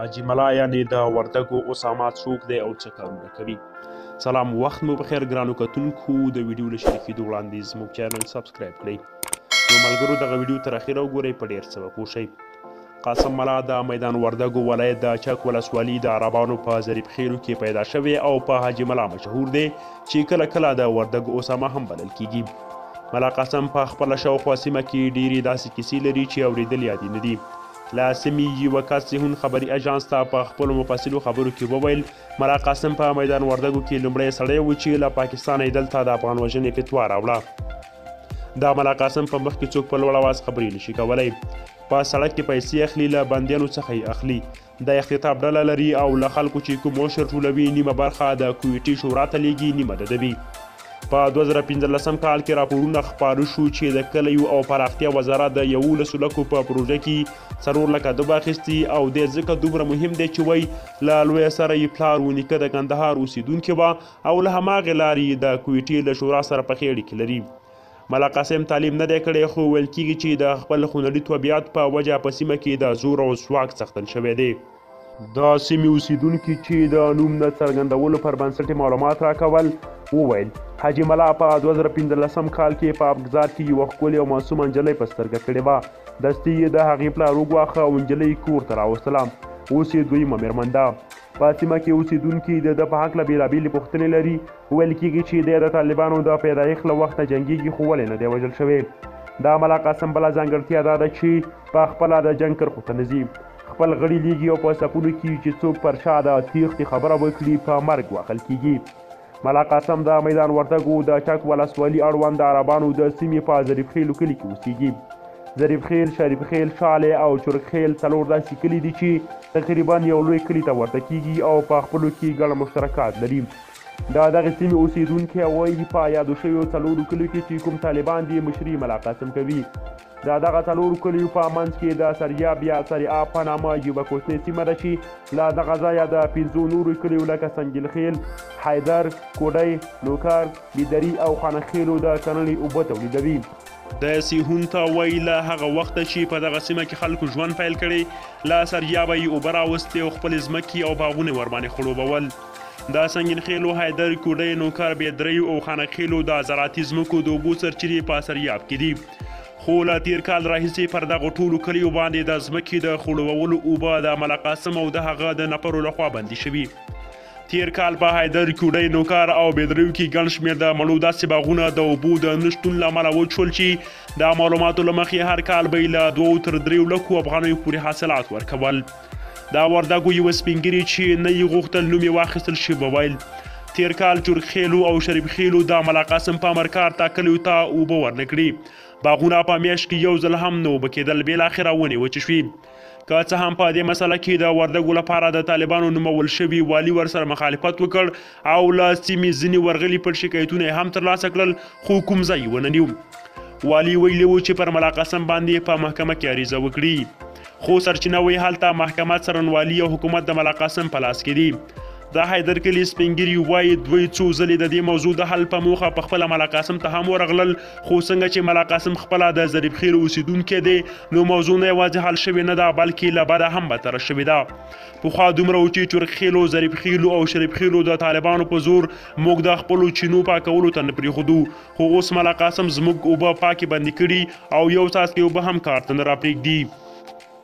حاجی ملا یعنی د وردګو اسامه څوک دی او څه کارونه کوي سلام وخت مو بخیر ګرانو کتونکو د ویډیو له شریکېدو وړاندې زموږ چینل سبسکرایب کړئ نو ملګرو دغه ویډیو تر اخیره وګورئ په ډېر څه به پوه شئ قاسم ملا د میدان وردګو ولایت د چک ولسوالي د عربانو په ظریف خیلو کې پیدا شوی او په حاجي ملا مشهور دی چې کله کله د وردګو اسامه هم بلل کیږي ملا قاسم په خپل شاوخوا سیمه کې ډېری داسې کیسې لري چې اوریدل یادې نه دي له سیمې یوه کس سیهون خبري اژانس ته په خپلو مفصلو خبرو کې وویل ملا قاسم په میدان وردګو کې لومړی سړی و چې له پاکستانه یې دلته د افغان وژنې فتوا راوړه دا ملا قاسم په مخ کې څوک په لوړ اواز خبرې نشي کولی په سړک کې پیسې اخلي له بندیانو څخه یې اخلي د اختطاف ډله لري او له خلکو چې کوم عشر ټولوي نیمه برخه د کویټې شورا ته لیږي نیمه د دوي په 2015 کال کې راپورونه خپاره شو چې د کلیو او پراختیا وزارت د یولسو لکو په پروژه کې څلور لکه دوبه اخیستي او دی ځکه دومره مهم دی چې وایي له لویه سره یې پلار و نیکه د کندهار اوسېدونکي وه او له هماغې لارې یې د کویټې له شورا سره پخې اړیکې لري ملا قاسم تعلیم نه دی کړی خو ویل کیږي چې د خپل خونړي طبیعت په وجه په سیمه کې د زور او ځواک څښتن شوی دی. د سیمې اوسیدونکي چې د نوم نه څرګندولو پر بنسټ معلومات راکول وویل، حاجي ملا په دوه زره پنځلسم کال کې په ابکزار کې یوه ښکلې او معصومه نجلۍ په سترګه کړې وه، دستي یې د هغې پلار وګواښه او نجلۍ کور ته راوستله، اوس یې دویمه مېرمن ده. په سیمه کې اوسیدونکي د ده په هکله بېلابېلې پوښتنې لري. ویل کیږي چې دی د طالبانو د پیدایښت له وخته جنګیږي خو ولې نه دی وژل شوی د ملا قاسم بله ځانګړتیا دا ده چې په خپله د جنګ کرښو ته نه ځي خپل غړي لیږي او په سپونو کې چې څوک پر شا د تیښتې خبره وکړي په مرګ واخل کیږي ملا قاسم د میدان وردګو د چک ولسوالي اړوند د عربانو د سیمې په ظریف خېلو کلي کې اوسېږي ظریف خېل شریف خېل شاله او چرګ خېل څلور داسې کلي دي چې تقریبا یو لوی کلي ته ورته کیږي او په خپلو کې ګڼ مشترکات لري د دغې سیمې اوسېدونکي وایي، په یادو شویو څلورو کلیو کې چې کوم طالبان دي، مشري ملا قاسم کوي. د دغه څلورو کلیو په منځ کې د سریاب یا سرې آب په نامه یوه کوچنۍ سیمه ده چې له دغه ځایه د پنځو نورو کلیو لکه سنګیل خیل، حیدر، کوډۍ، نوکر، بیدري او خانخیلو د کرنې اوبه تولیدوي. د سیهونتا وایي له هغه وخته چې په دغه سیمه کې خلکو ژوند پیل کړي له سرجیابه یې اوبه راوستې او خپلې ځمکې او باغونه ورباندې خړوبول د سنګین خېلو حیدر کوډۍ نوکر بېدریو او خانک خېلو د زراعتي ځمکو د اوبو سرچینې په سریاب کې دي خو له تیر کال راهیسې پر دغو ټولو کلیو باندې د ځمکې د خړوبولو اوبه د ملقاسم او د هغه د نفرو لخوا بندي شوي تیر کال په حیدر کوډۍ نوکار او بېدریو کې ګڼ شمېر د مڼو داسې باغونه د اوبو د نشتون له امله وچول چې د معلوماتو له مخې هر کال به یې له دوو تر دریو لکو افغانیو پورې حاصلات ورکول د وردګو یوه سپینګیري چې نه یې غوښتل نوم یې واخیستل شي وویل تیر کال چورکخېلو او شریف خېلو د ملاقاسم په امر کار ټاکلیو ته اوبه ورنکړي باغونه په میاشت کې یو ځل هم نه اوبه کېدل بېلاخره ونې وچې شوې که څه هم په دې مسله کې د وردګو لپاره د طالبانو نومول شوي والي ورسره مخالفت وکړ او له سیمې ځینې ورغلي پټ شکایتونه یې هم ترلاسه کړل خو کوم ځای یې ونه نیو والي ویلي و چې پر ملا قسم باندې په محکمه کې عریضه وکړي خو سرچینه وایي هلته محکمه څرنوالي او حکومت د ملا قسم په لاس کې دي د حیدر کلي سپین ږیري وایي دوی څو ځلې د دې موضوع د حل په موخه په خپله ملا قاسم ته هم ورغلل خو څنګه چې ملا قاسم خپله د ظریف خیل اوسېدونکی دی نو موضوع نه یوازې حل شوې نه ده بلکې له بده هم بدتره شوې ده پخوا دومره و چې چرک خیلو ظریف خیلو او شریف خیلو د طالبانو په زور موږ د خپلو چینو پاکولو ته نه پرېښودو خو اوس ملا قاسم زموږ اوبه پاکې بندې کړي او یو څاڅکی اوبه هم کار ته نه راپرېږدي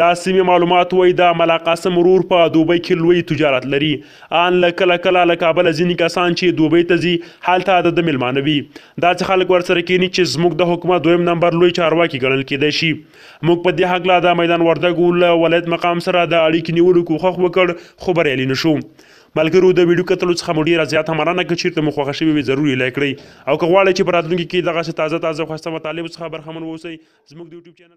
له سیمې معلومات وایي د ملا قاسم ورور په دوبۍ کې لوی تجارت لري آن له کله کله له کابله ځینې کسان چې دوبۍ ته ځي هلته د ده مېلمانه وي داسې خلک ورسره کیني چې زموږ د حکومت دویم نمبر لوی چارواکي ګڼل کېدای شي موږ په دې هکله د میدان وردګو له ولایت مقام سره د اړیکې نیولو کوښښ وکړ خو بریالي نه شو ملګرو د ویډیو کتلو څخه مو ډیره زیاته مننه که چیرته مو خوښه شوې وي ضرور یې لایک کړئ او که غواړئ چې په راتلونکي کې دغسې تازه تازه خوسته مطالب څخه برخمن واوسئ زموږ د یوټیوب چینل